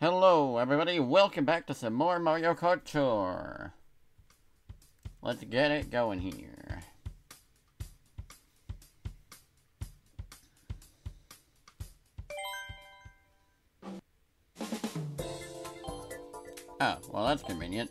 Hello, everybody. Welcome back to some more Mario Kart Tour. Let's get it going here. Oh, well that's convenient.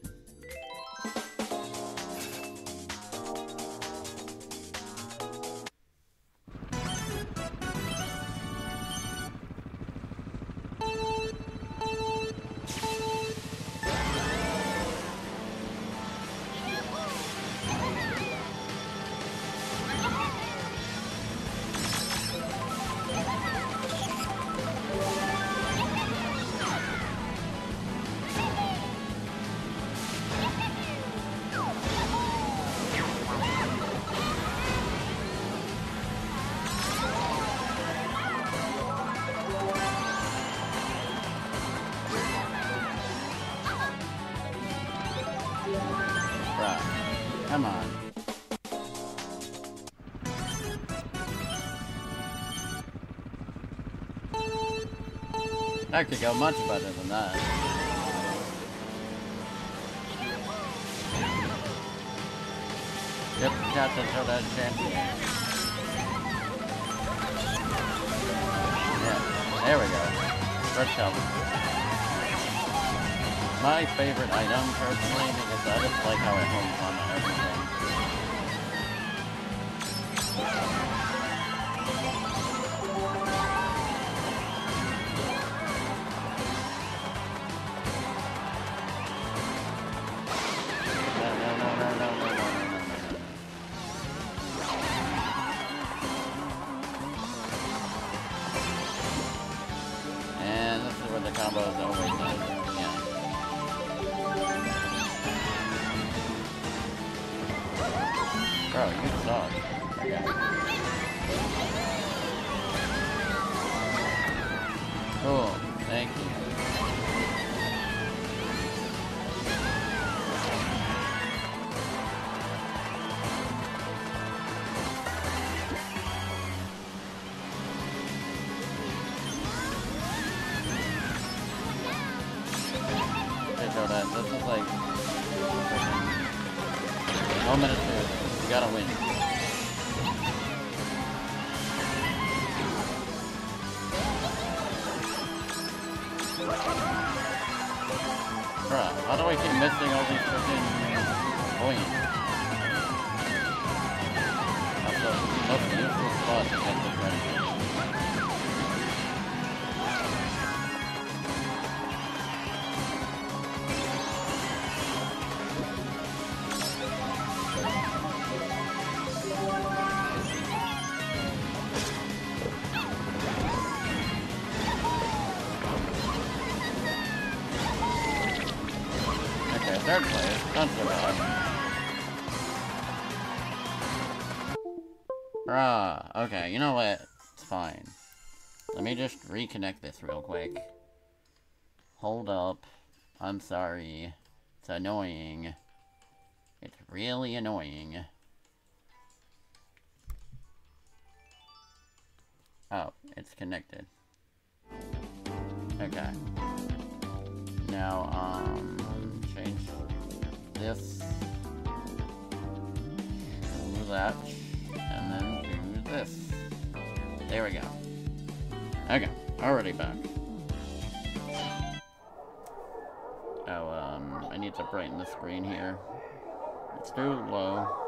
That could go much better than that. Yep, Captain Toadette champion. Yeah, there we go. Red cover. My favorite item, personally, because I just like how it holds on to everything. Jordan, this is like moment of truth. You gotta win. Bruh, how do I keep missing all these freaking points? That's the most useless spot to get. Third place. Not so bad. Bruh. Okay, you know what? It's fine. Let me just reconnect this real quick. Hold up. I'm sorry. It's annoying. It's really annoying. Oh, it's connected. Okay. Now, um, this, do that, and then do this. There we go. Okay, already back. Oh, um, I need to brighten the screen here. It's too low.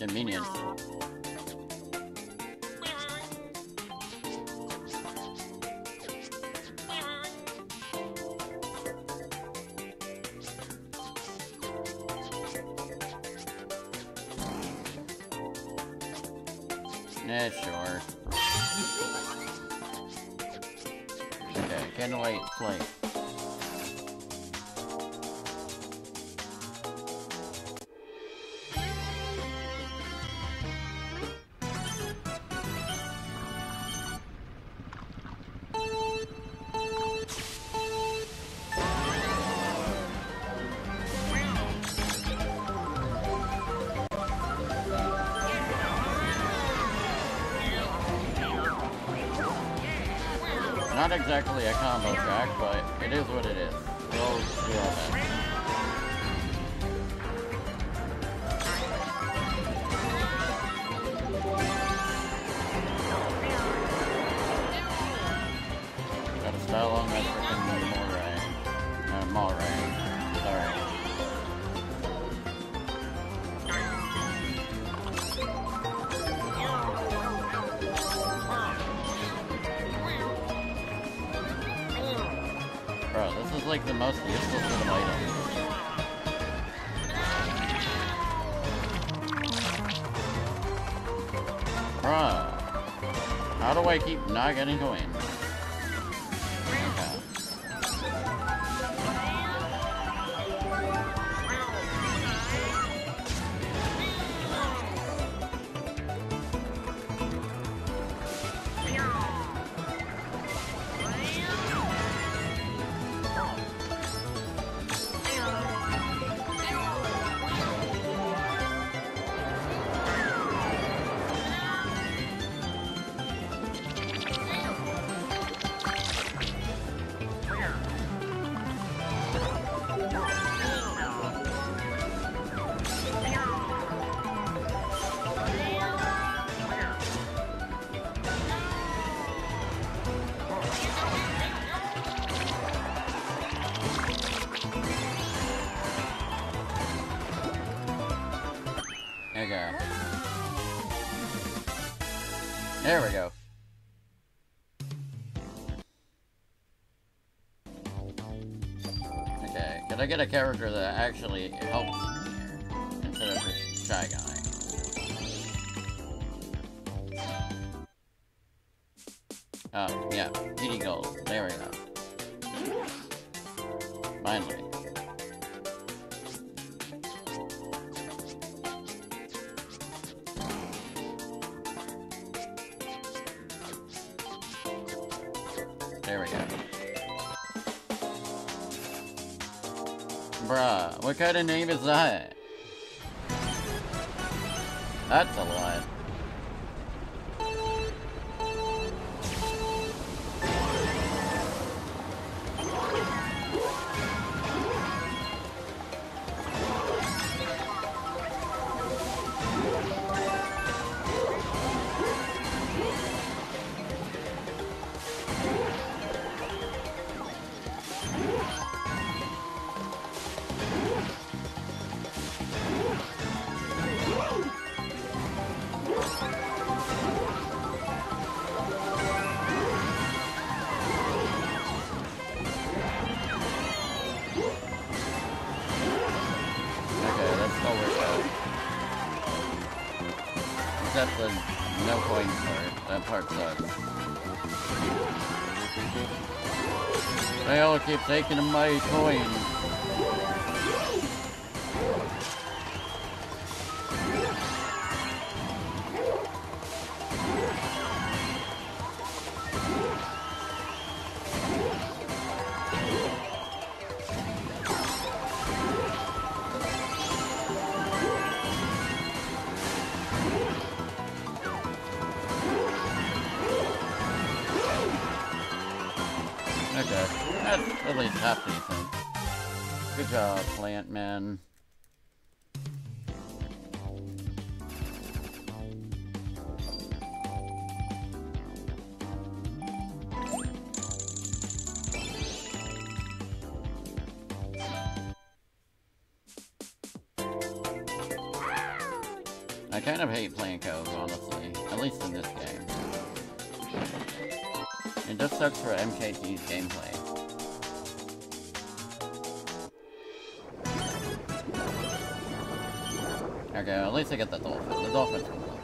Convenience. Yeah, sure. Okay, candlelight flame. Combo but it is what it is. We'll do our best. Gotta style on that freaking Moray. Uh, Moray. Like the most useless of items. Bruh. How do I keep not getting coins? There we go. Okay, can I get a character that actually helps me instead of just Shy Guy? Oh, yeah, Petey Gold. There we go. Finally. What kind of name is that? That's a lot. That sucks. They all keep taking my coins. Good job, Plant Man. I kind of hate playing Cove, honestly. At least in this game. It just sucks for MKT's gameplay. Okay, at least I get the dolphin. The dolphin's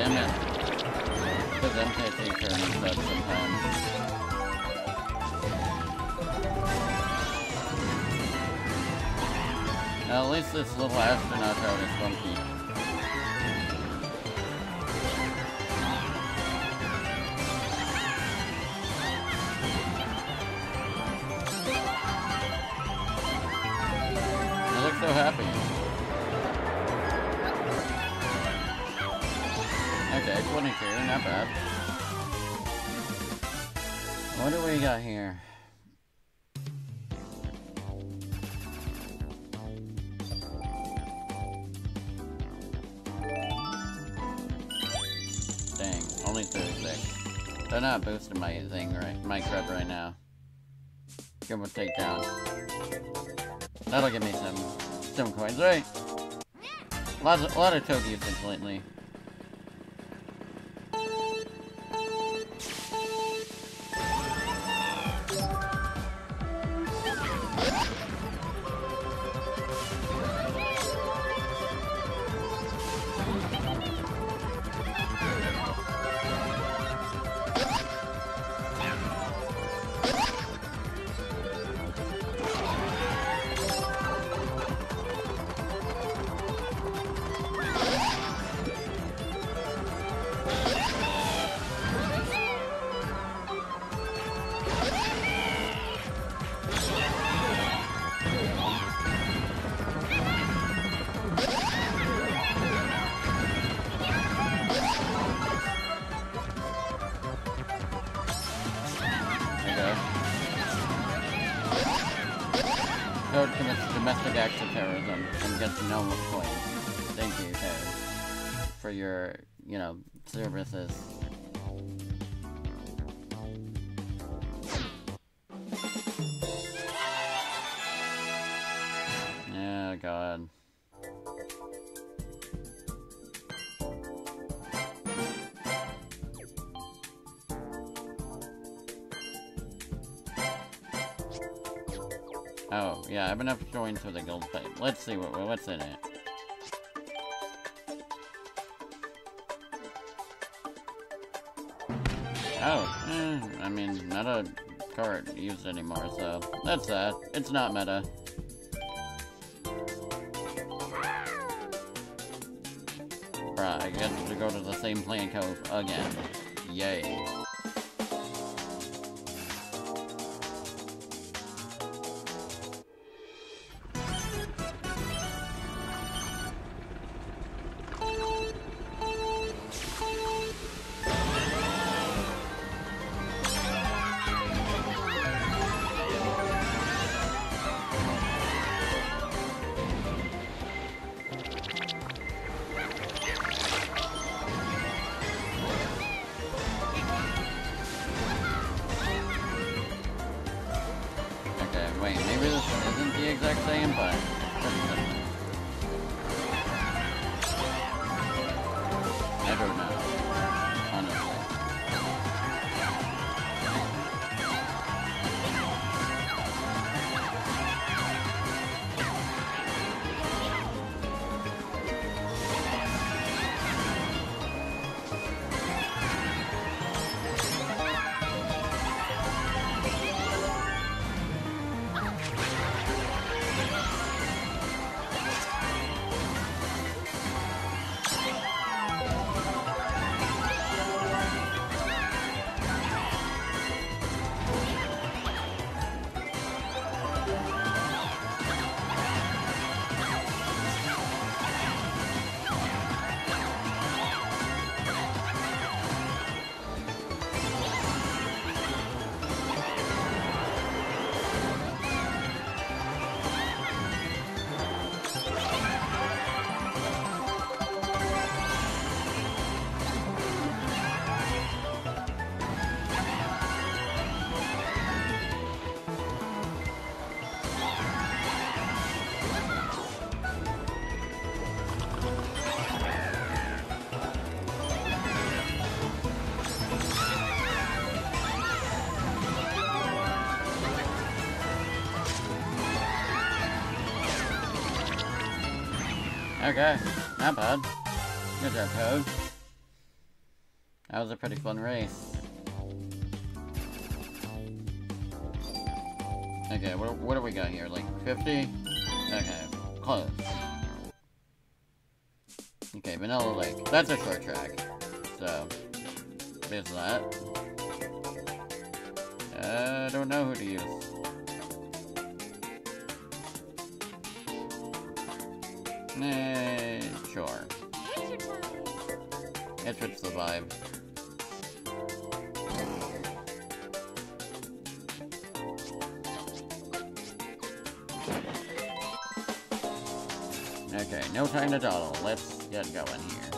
Damn it. Because MKT turns up sometimes. At least this little astronaut is funky. Not bad. What do we got here? Dang, only 36. They're not boosting my thing right, my crap right now. Give or take down. That'll give me some, some coins, right? Lots a lot of token usage lately. Acts of terrorism and gets no coins. Thank you, for your, you know, services. Yeah, I have enough coins for the gold plate. Let's see what what's in it. Oh, eh, I mean, not a card used anymore, so that's that. It's not meta. Right, I get to go to the same Plant Cove again. Yay. Okay, not bad. Good job, Toad. That was a pretty fun race. Okay, what, what do we got here? Like 50? Okay, close. Okay, Vanilla Lake. That's a short track. So, there's that. I don't know who to use. Eh, sure. It fits the vibe. Okay, no time to dawdle. Let's get going here.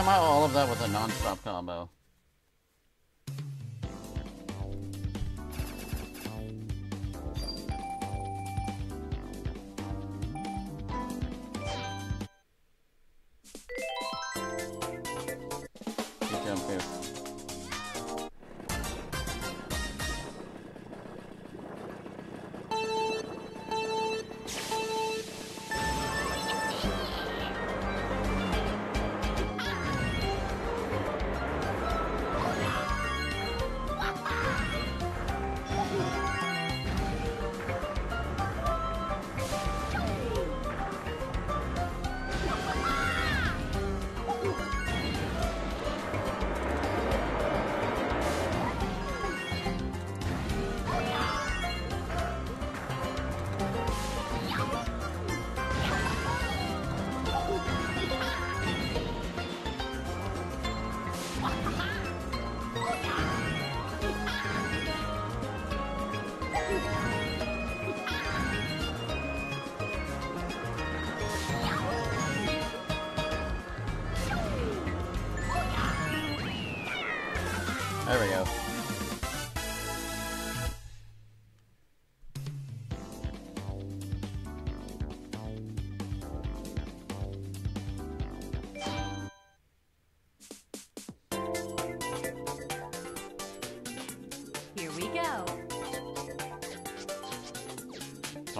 Somehow all of that was a non-stop combo.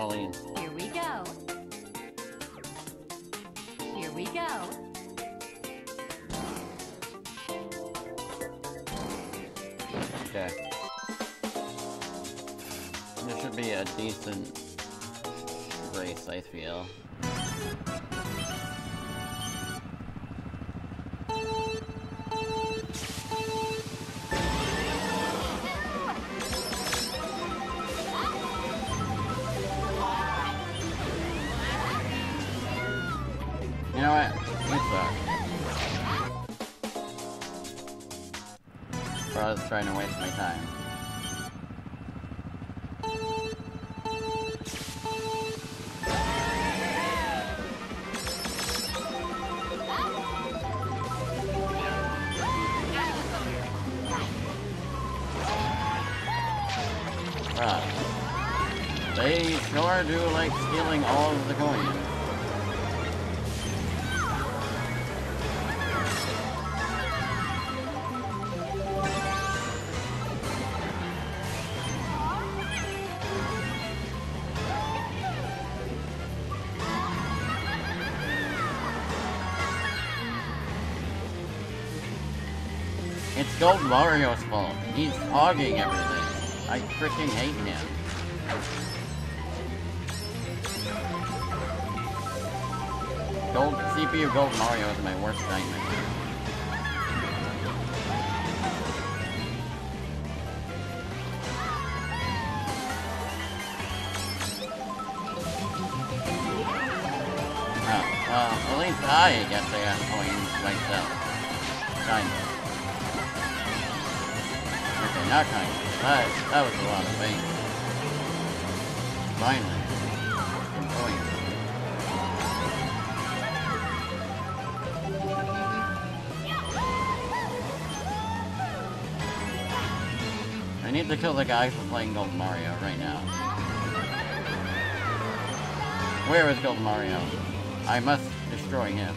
Here we go. Here we go. Okay. This should be a decent race, I feel. Or I was trying to waste my time. Right. They sure do like stealing all of the coins. Gold Mario's fault. He's hogging everything. I freaking hate him. Gold CPU Gold Mario is my worst nightmare. Uh, uh at least I guess I got coins myself. Kind of. Not that was a lot of pain. Finally. I need to kill the guy for playing Gold Mario right now. Where is Gold Mario? I must destroy him.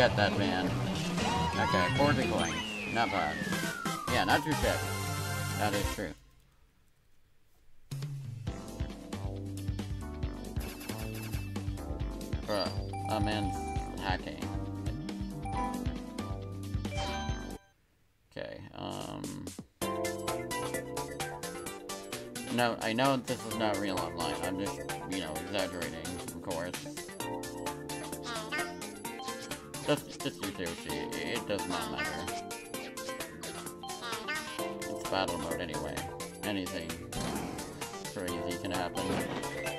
Get that man. Okay, 40 coins. Not bad. Yeah, not too shabby. That is true. Bruh, a man's hacking. Okay, um... No, I know this is not real online. I'm just, you know, exaggerating, of course. Just, just use Yoshi. It does not matter. It's battle mode anyway. Anything crazy can happen.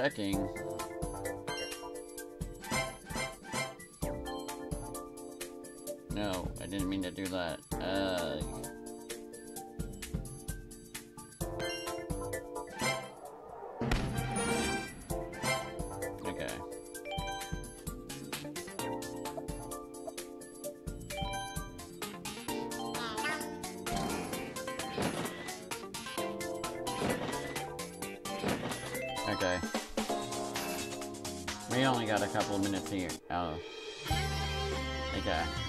Checking. No, I didn't mean to do that. Uh... Okay.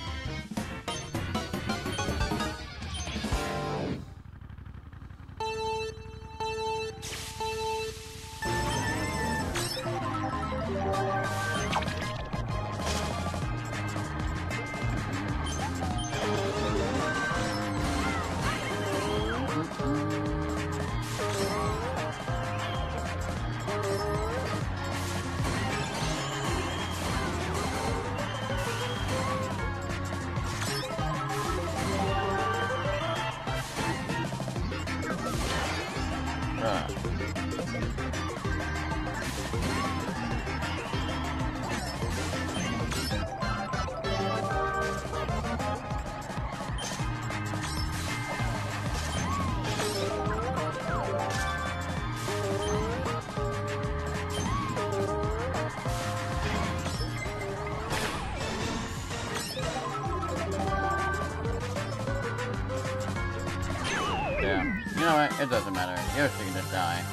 It doesn't matter. Yoshi can just gonna die.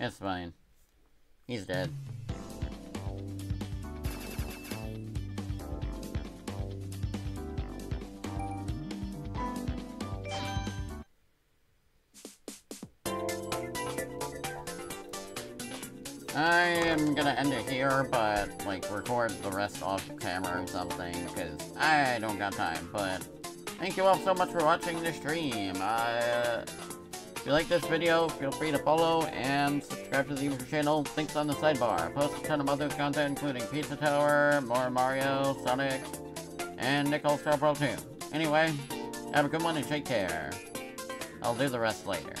It's fine. He's dead. I am gonna end it here, but, like, record the rest off camera or something, because I don't got time, but thank you all so much for watching the stream. Uh, you like this video, feel free to follow and subscribe to the YouTube channel. Links on the sidebar. I post a ton of other content, including Pizza Tower, more Mario, Sonic, and Nick All-Star Brawl 2. Anyway, have a good one and take care. I'll do the rest later.